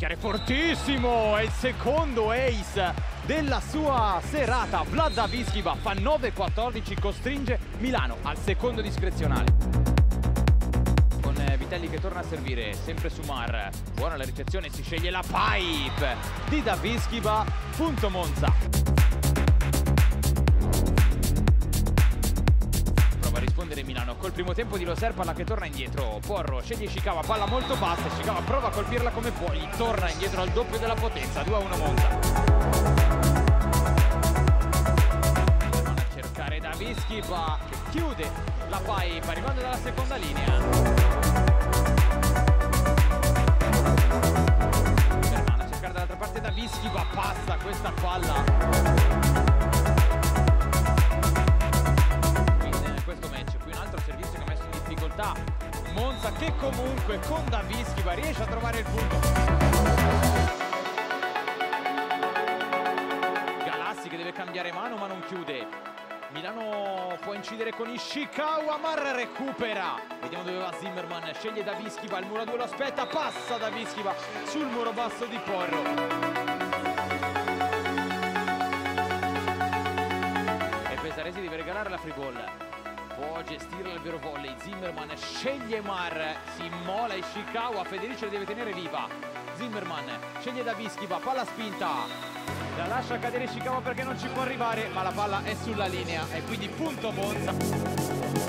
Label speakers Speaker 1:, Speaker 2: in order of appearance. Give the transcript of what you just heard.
Speaker 1: picchiare fortissimo, è il secondo ace della sua serata. Vlad Davischiva fa 9-14, costringe Milano al secondo discrezionale. Con eh, Vitelli che torna a servire, sempre su Mar. Buona la ricezione, si sceglie la pipe di Davischiva, punto Monza. Col primo tempo di Loser, palla che torna indietro. Porro sceglie Ishikawa, palla molto bassa. Ishikawa prova a colpirla come può, gli torna indietro al doppio della potenza. 2-1 Monza. Vanno a cercare Davischiva che chiude la pipe arrivando dalla seconda linea. Vanno a cercare dall'altra parte Davischiva, passa questa palla. Monza che comunque con Davischiva riesce a trovare il punto. Galassi che deve cambiare mano ma non chiude. Milano può incidere con Ishikawa, Mar recupera. Vediamo dove va Zimmerman, sceglie Davischiva, il muro 2 lo aspetta, passa Davischiva sul muro basso di Porro. Pesaresi deve regalare la free ball può gestire il vero volley. Zimmerman sceglie Mar si immola Ishikawa Federici la deve tenere viva. Zimmerman sceglie Davischiva palla spinta. La lascia cadere Ishikawa perché non ci può arrivare ma la palla è sulla linea e quindi punto Monza